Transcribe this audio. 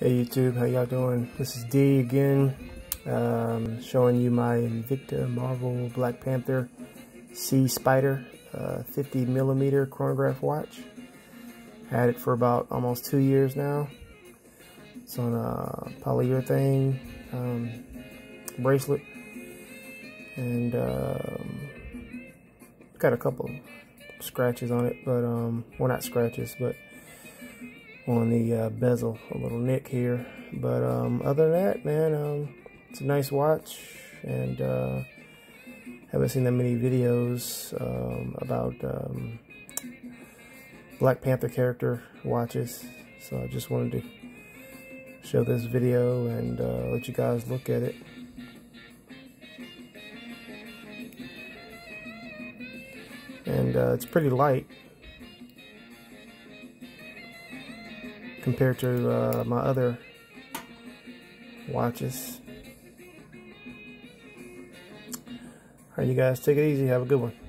Hey YouTube, how y'all doing? This is D again, um, showing you my Invicta Marvel Black Panther Sea Spider uh, 50 millimeter chronograph watch. Had it for about almost two years now. It's on a polyurethane um, bracelet, and um, got a couple scratches on it, but um, well not scratches, but on the uh, bezel, a little nick here. But um, other than that, man, um, it's a nice watch, and uh, haven't seen that many videos um, about um, Black Panther character watches, so I just wanted to show this video and uh, let you guys look at it. And uh, it's pretty light. Compared to uh, my other watches. Alright, you guys take it easy. Have a good one.